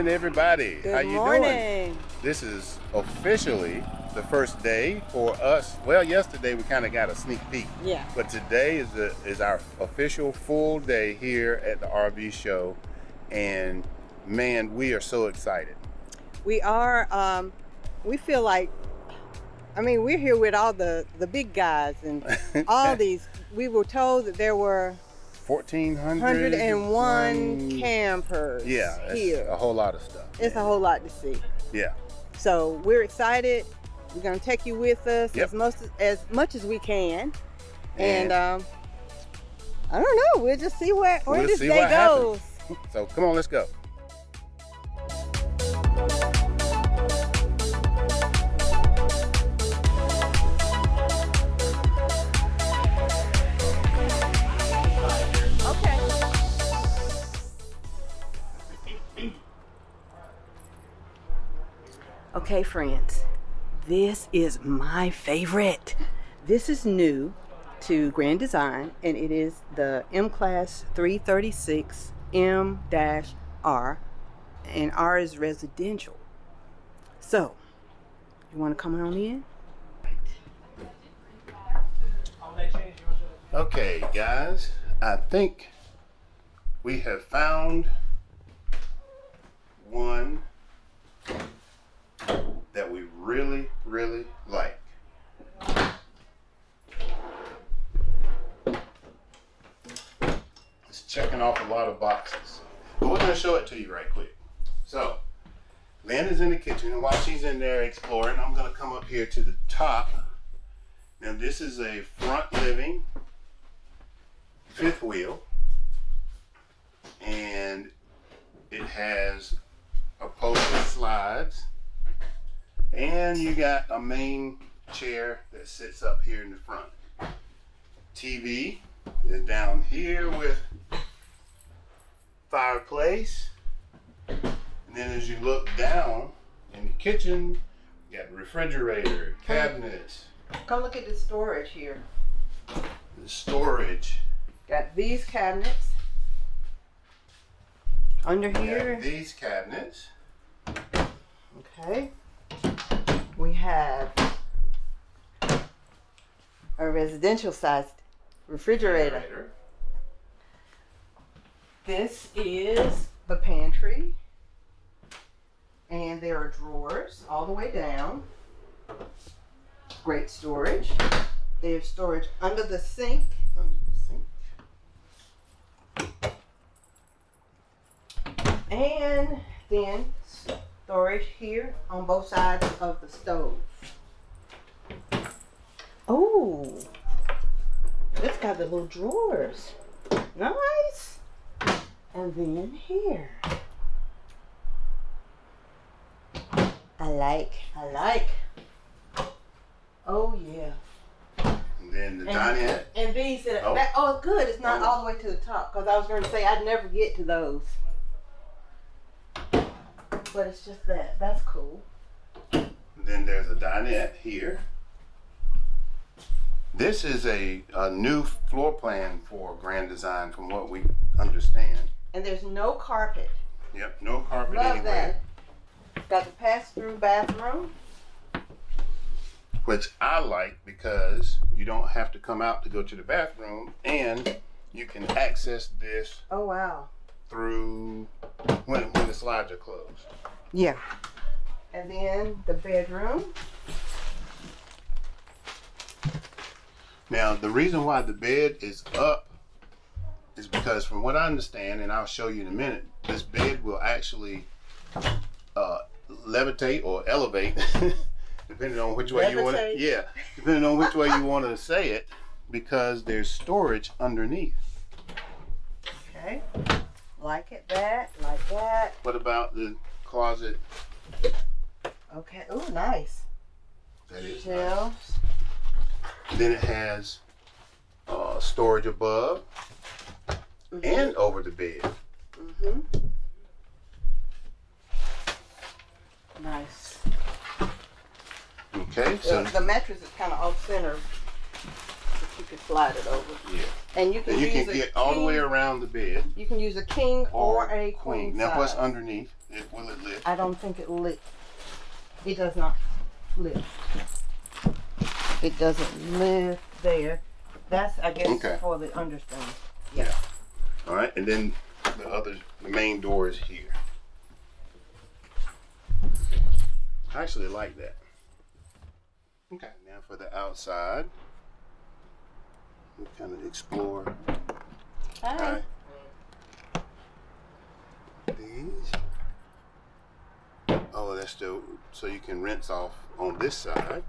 morning, everybody. Good How you morning. doing? This is officially the first day for us. Well, yesterday we kind of got a sneak peek, Yeah. but today is the is our official full day here at the RV show, and man, we are so excited. We are. Um, we feel like. I mean, we're here with all the the big guys and all these. We were told that there were 1,401 101 campers Yeah, here. a whole lot of stuff. It's a whole lot to see. Yeah. So we're excited. We're gonna take you with us Yep. as much as much as we can, and, And- um, I don't know. We'll just see where where We'll this day what happens. goes. So come on, let's go. Okay, friends, this is my favorite. This is new to Grand Design, and it is the M Class 336 M R, and R is residential. So, you want to come on in? Okay, guys, I think we have found one that we really, really like. It's checking off a lot of boxes. But we're going to show it to you right quick. So, Lynn is in the kitchen, and while she's in there exploring, I'm going to come up here to the top. Now, this is a front living fifth wheel and it has upholstered slides and you got a main chair that sits up here in the front TV is down here with fireplace and then as you look down in the kitchen you got refrigerator cabinets Come look at the storage here. the storage Got these cabinets under here. these cabinets Okay. We have a residential sized refrigerator. This is the pantry. And there are drawers all the way down. Great storage. There's storage under the sink. under the sink. And then storage here on both sides of the stove. Oh, it's got the little drawers. Nice. And then here. I like, I like. Oh yeah. And then the And, dinette. and these, that, Oh. oh. That, oh good, it's not Oh. all the way to the top because I was going to say I'd never get to those. But it's just that. That's cool. Then there's a dinette here. This is a, a new floor plan for Grand Design from what we understand. And there's no carpet. Yep, no carpet Love anywhere. that. Got the pass-through bathroom. Which I like because you don't have to come out to go to the bathroom and you can access this Oh wow. Through when, when the slides are closed. Yeah. And then the bedroom. Now, the reason why the bed is up is because, from what I understand, and I'll show you in a minute, this bed will actually uh, levitate or elevate, depending on which way you want Levitate. it. Yeah, depending on which way you want to say it, because there's storage underneath. Okay. Like it that, like that. What about the closet? Okay. Oh, nice. That is. Shelves. Then it has uh, storage above Mhm. and over the bed. Mhm. Nice. Okay, So so the mattress is kind of off center. You can slide it over. Yeah. And you can And you can get all the way around the bed You can use a king or, a queen. Now what's underneath? It, will it lift? I don't think it lit. It does not lift. It doesn't lift there. That's I guess Okay. for the understone. Yeah. All right, and then the other, the main door is here. I actually like that. Okay, now for the outside, kind of explore. All Hi. right. These. Oh, that's the so you can rinse off on this side,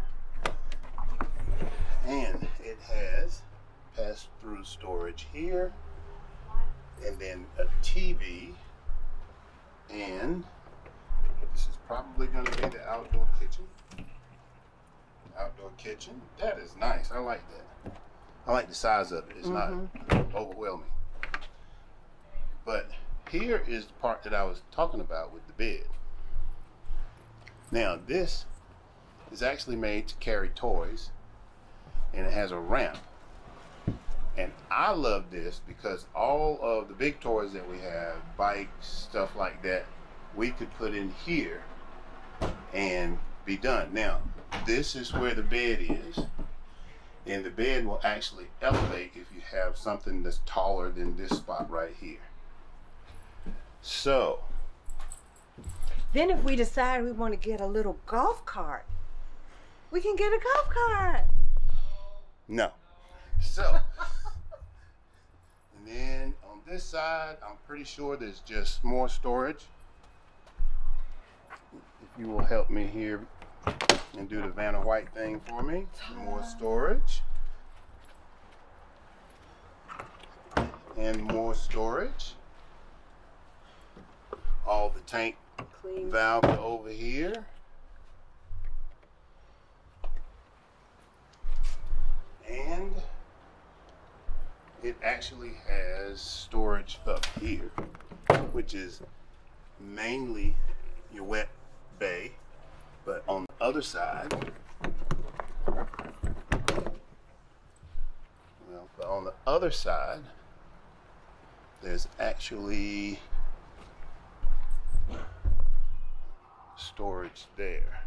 and it has pass-through storage here, and then a TV, and this is probably going to be the outdoor kitchen. Outdoor kitchen. That is nice. I like that. I like the size of it. It's not mm-hmm. overwhelming. But here is the part that I was talking about with the bed. Now, this is actually made to carry toys and it has a ramp. And I love this because all of the big toys that we have, bikes, stuff like that, we could put in here and be done. Now, this is where the bed is. And the bed will actually elevate if you have something that's taller than this spot right here. So, Then if we decide we want to get a little golf cart, we can get a golf cart. no. So, and then on this side, I'm pretty sure there's just more storage. If you will help me here and do the Vanna White thing for me, more storage. And more storage. All the tank Clean. valve over here. And it actually has storage up here, which is mainly your wet bay. But on the other side, well, but on the other side, there's actually storage there.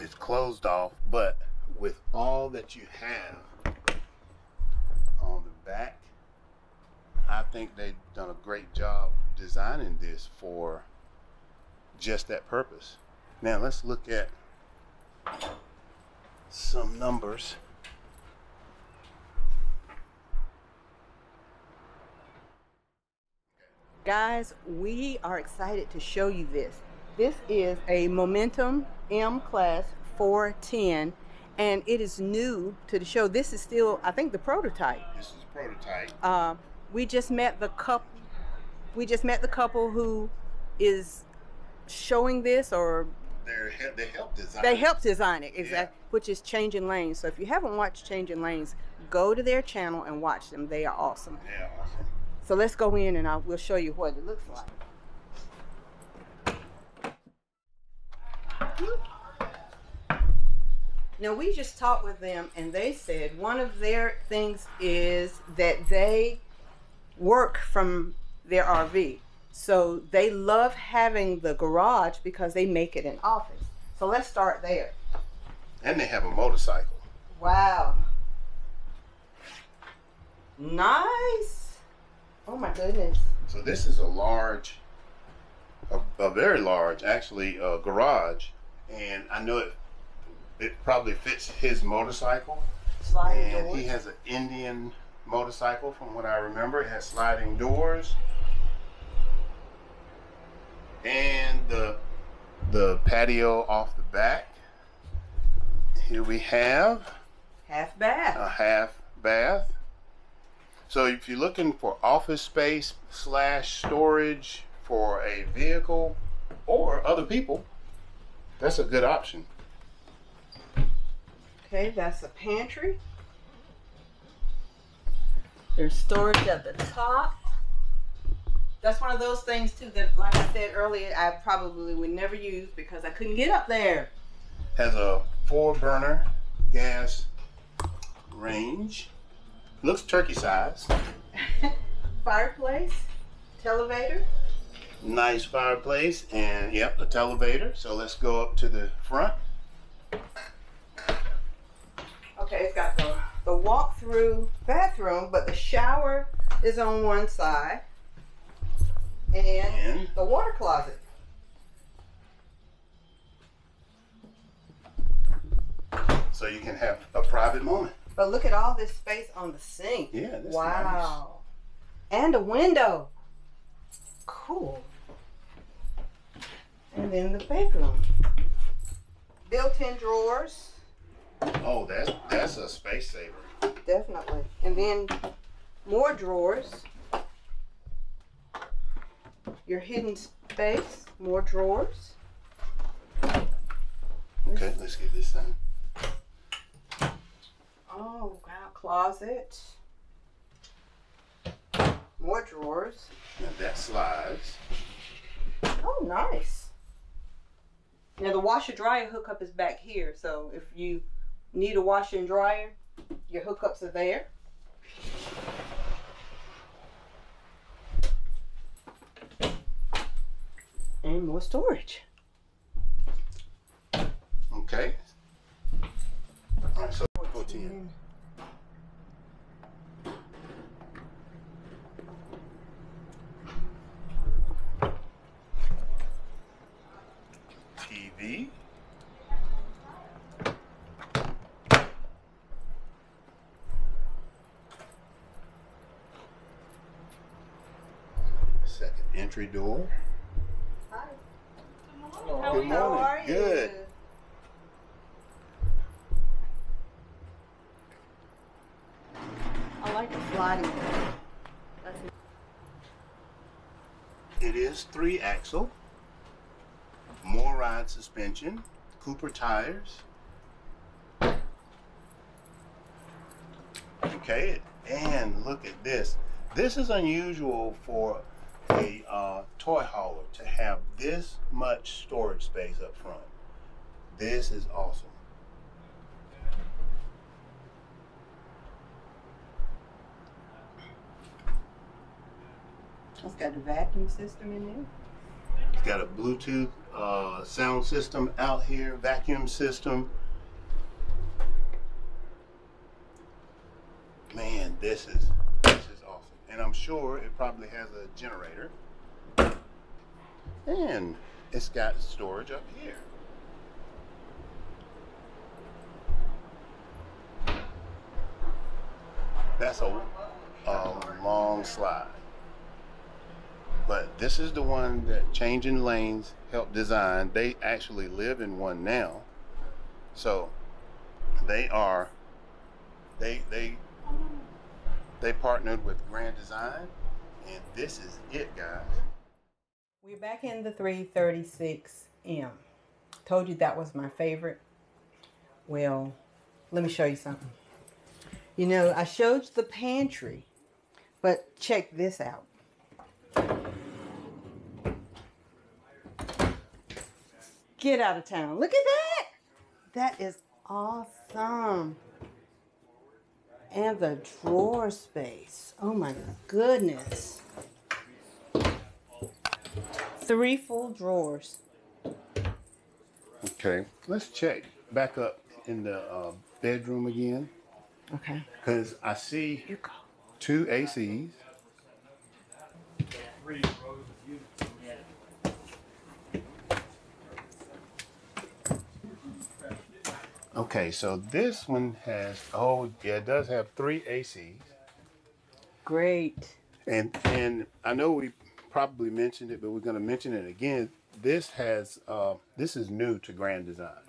It's closed off, but with all that you have on the back, I think they've done a great job designing this for just that purpose. Now let's look at some numbers. Guys, we are excited to show you this. This is a Momentum M Class 410, and it is new to the show. This is still, I think, the prototype. This is a prototype. Uh, we just met the couple. We just met the couple who is showing this, or They're they help design. they it. helped design it exactly, which is Changing Lanes. So if you haven't watched Changing Lanes, go to their channel and watch them. They are awesome. Yeah, awesome. So let's go in and I will show you what it looks like. Now we just talked with them and they said one of their things is that they work from their RV. So they love having the garage because they make it an office. So let's start there. And they have a motorcycle. Wow. Nice. Oh my goodness. So this is a large, a, a very large, actually, uh, garage, and I know it. It probably fits his motorcycle, Sliding and doors. he has an Indian motorcycle, from what I remember. It has sliding doors, and the the patio off the back. Here we have Half bath. a half bath. So if you're looking for office space slash storage for a vehicle or other people, that's a good option. Okay, that's a pantry. There's storage at the top. That's one of those things too that, like I said earlier, I probably would never use because I couldn't get up there. Has a four burner gas range. Looks turkey size. Fireplace, televator. Nice fireplace and yep, a televator. So let's go up to the front. Okay, it's got the, the walk-through bathroom, but the shower is on one side. And, And the water closet. so you can have a private moment. But look at all this space on the sink. Yeah, wow. And a window. Cool. And then the bedroom. Built-in drawers. Oh, that's that's a space saver. Definitely. And then more drawers. Your hidden space, more drawers. Okay, let's get this done. Oh, wow, closet. More drawers. Now that slides. Oh, nice. Now the washer dryer hookup is back here, so if you need a washer and dryer, your hookups are there. And more storage. Okay. All right, so 14. TV. Second entry door. Hi. Good How morning. are you? Good. I like the sliding. That's It is three axle, MORryde suspension, Cooper tires. Okay, and look at this. This is unusual for a uh, toy hauler to have this much storage space up front. This is awesome. It's got a vacuum system in there. It's got a Bluetooth uh, sound system out here, vacuum system. Man, this is this is awesome, and I'm sure it probably has a generator. And it's got storage up here. That's a, a long slide. But this is the one that Changing Lanes helped design. They actually live in one now. So they are they they they partnered with Grand Design and this is it guys. We're back in the 336M. Told you that was my favorite. Well, let me show you something. You know, I showed you the pantry, but check this out. Get out of town. Look at that. That is awesome. And the drawer space. Oh my goodness. Three full drawers. Okay, let's check back up in the uh, bedroom again Okay. because I see two ACs. Okay, so this one has oh yeah, it does have three ACs. Great. And and I know we probably mentioned it, but we're going to mention it again. This has uh, this is new to Grand Design,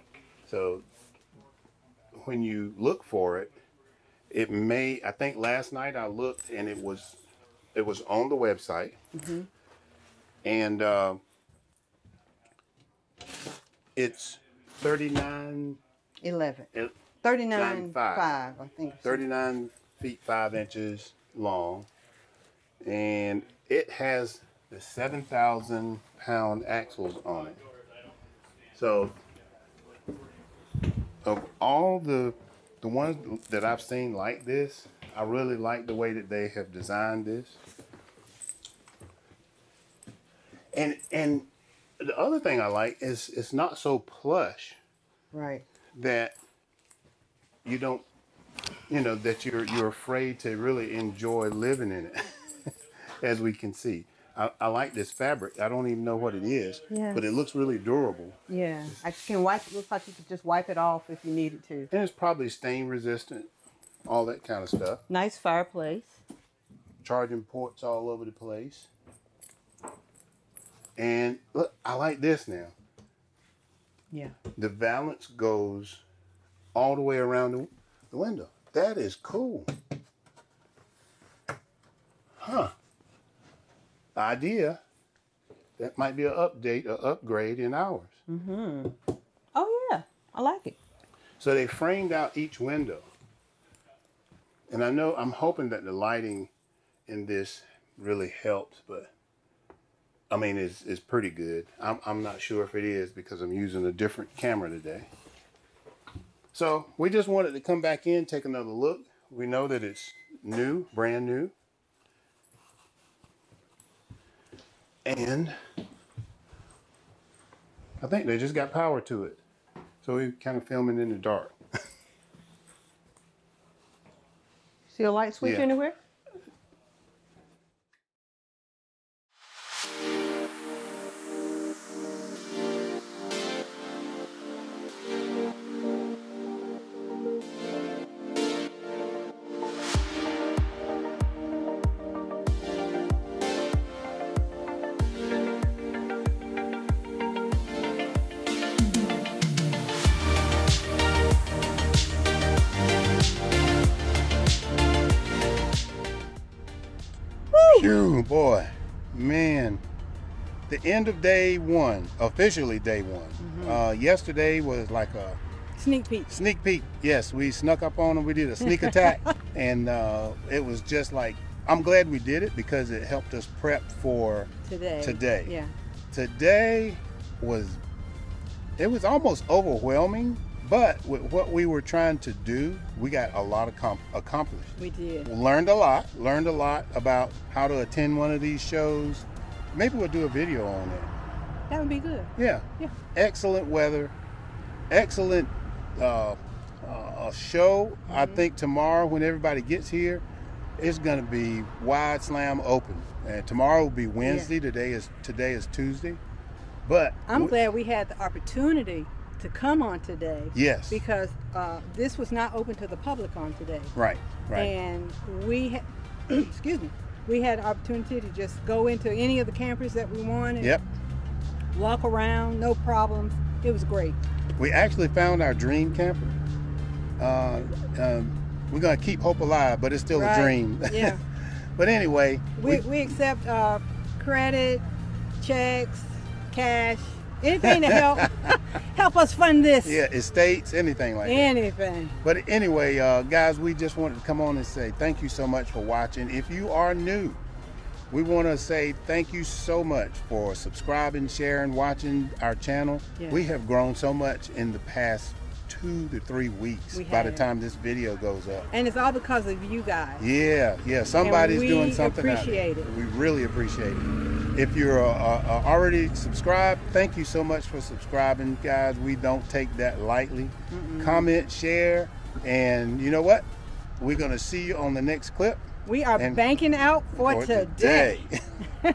so when you look for it, it may. I think last night I looked and it was it was on the website, and uh, it's thirty nine 11. It- 39 5, five. I think. 39 feet 5 inches long and it has the 7,000 pound axles on it. So of all the the ones that I've seen like this, I really like the way that they have designed this. And and the other thing I like is it's not so plush Right. That you don't you know that you're you're afraid to really enjoy living in it as we can see I, I like this fabric i don't even know what it is Yeah. but it looks really durable Yeah. I can wipe. it Looks like you could just wipe it off if you needed to. and it's probably stain resistant all that kind of stuff Nice fireplace. charging ports all over the place and look i like this now Yeah. the valance goes all the way around the, the window. That is cool. Huh. Idea. That might be an update, an upgrade in ours. Mm-hmm. Oh yeah. I like it. So they framed out each window. And I know, I'm hoping that the lighting in this really helps, but I mean, it's, it's pretty good. I'm, I'm not sure if it is because I'm using a different camera today. So we just wanted to come back in, take another look. We know that it's new, brand new. And I think they just got power to it. So we kind of filming in the dark. See a light switch Yeah. anywhere? Phew, boy, man. The end of day one, officially day one. Uh, yesterday was like a Sneak peek. sneak peek. Yes, we snuck up on them. We did a sneak attack, and uh, it was just like I'm glad we did it because it helped us prep for Today. Today. Yeah. today. Was it was almost overwhelming, but with what we were trying to do, we got a lot of accomplished. We did. learned a lot learned a lot about how to attend one of these shows. Maybe we'll do a video on it. That would be good. yeah. Yeah. excellent weather. Excellent uh, uh, show. I think tomorrow when everybody gets here it's going to be wide slam open. And tomorrow will be wednesday. Today is today is tuesday. But I'm we- glad we had the opportunity to come on today. yes Because uh, this was not open to the public on today. right right And we had, excuse me, we had opportunity to just go into any of the campers that we wanted. yep Walk around, no problems. It was great. We actually found our dream camper. Uh, um, we're gonna keep hope alive, but it's still Right. a dream. Yeah. but anyway, We, we, we accept uh, credit, checks, cash, anything to help help us fund this. yeah, estates, anything like that. Anything. But anyway, uh, guys, we just wanted to come on and say thank you so much for watching. If you are new, we want to say thank you so much for subscribing, sharing, watching our channel. Yeah. We have grown so much in the past two to three weeks We by the time this video goes up. And it's all because of you guys. Yeah, yeah. Somebody's doing something. out appreciate it. We really appreciate it. If you're uh, uh, already subscribed, thank you so much for subscribing, guys. We don't take that lightly. Comment, share, and you know what? We're gonna see you on the next clip We are banking out for, for today.